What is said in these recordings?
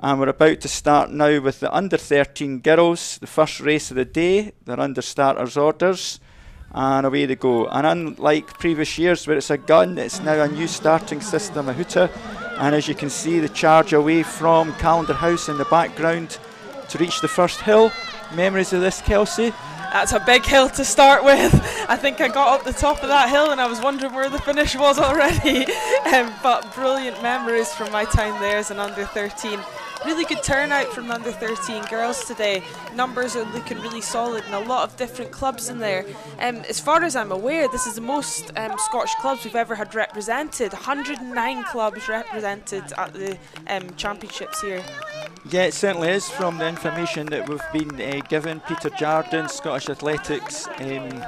And we're about to start now with the under 13 girls, the first race of the day. They're under starters orders. And away they go. And unlike previous years where it's a gun, it's now a new starting system, a hooter. And as you can see, the charge away from Callendar House in the background to reach the first hill. Memories of this, Kelsey? That's a big hill to start with. I think I got up the top of that hill and I was wondering where the finish was already. um, but brilliant memories from my time there as an under 13 really good turnout from the under 13 girls today. Numbers are looking really solid and a lot of different clubs in there. Um, as far as I'm aware, this is the most um, Scottish clubs we've ever had represented. 109 clubs represented at the um, championships here. Yeah, it certainly is from the information that we've been uh, given. Peter Jardine, Scottish Athletics um,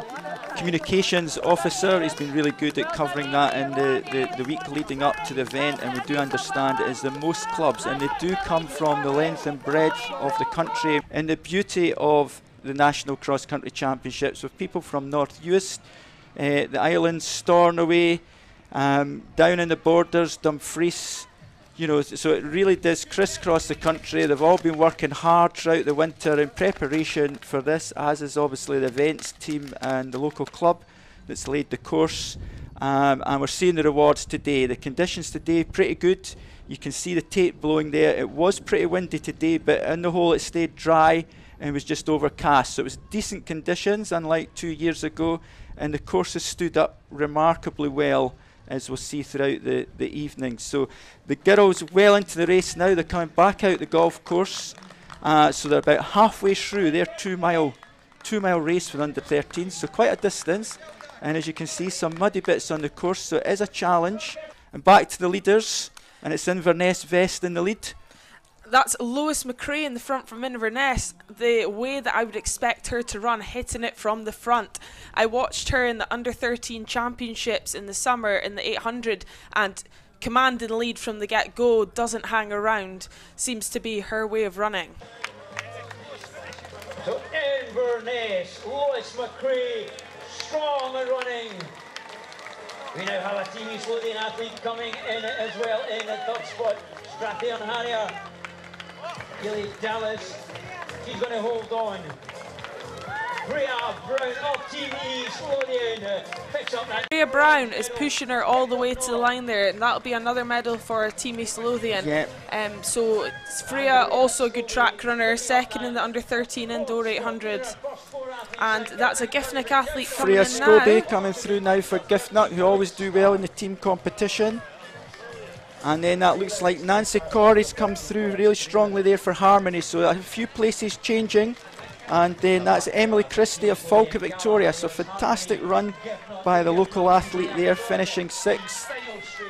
Communications Officer, he's been really good at covering that in the, the, the, week leading up to the event, and we do understand it is the most clubs, and they do come from the length and breadth of the country. And the beauty of the National Cross Country Championships with people from North Uist, uh, the islands, Stornoway, um, down in the borders, Dumfries you know, so it really does crisscross the country. They've all been working hard throughout the winter in preparation for this, as is obviously the events team and the local club that's laid the course. Um, and we're seeing the rewards today. The conditions today pretty good. You can see the tape blowing there. It was pretty windy today, but in the whole it stayed dry and was just overcast. So it was decent conditions, unlike two years ago. And the course has stood up remarkably well as we'll see throughout the, the evening. So the girls well into the race now. They're coming back out the golf course. Uh, so they're about halfway through their two mile two mile race for under 13. So quite a distance. And as you can see, some muddy bits on the course. So it is a challenge. And back to the leaders. And it's Inverness Vest in the lead that's Lois McCrae in the front from Inverness, the way that I would expect her to run, hitting it from the front. I watched her in the under 13 championships in the summer in the 800 and commanding lead from the get go, doesn't hang around, seems to be her way of running. So Inverness, Lois McCrae, strong and running. We now have a East Lothian athlete coming in as well in the top spot, Strathearn Harrier. Gilly Dallas. She's going to hold on. Freya Brown is pushing her all the way to the line there, and that'll be another medal for Team East Lothian. Yep. Um, so Freya also a good track runner, second in the under 13 indoor 800. And that's a Giffnock athlete coming Freya Scobie coming through now for Giffnock, who always do well in the team competition. And then that looks like Nancy Corey's come through really strongly there for Harmeny. So a few places changing. And then that's Emily Christie of Falkirk Victoria. So fantastic run by the local athlete there, finishing sixth.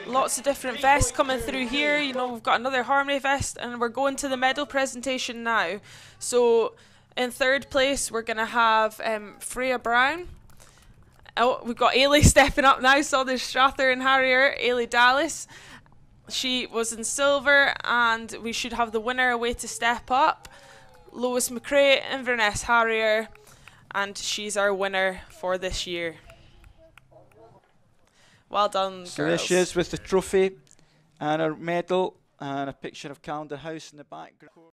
Lots of different vests coming through here. You know, we've got another Harmeny vest, and we're going to the medal presentation now. So in third place, we're going to have um, Freya Brown. Oh, we've got Ailey stepping up now. So there's Strathearn Harrier, Ailey Dallas. She was in silver, and we should have the winner away to step up. Lois McCrae, Inverness Harrier, and she's our winner for this year. Well done, So girls. there she is with the trophy and her medal and a picture of Callendar House in the background.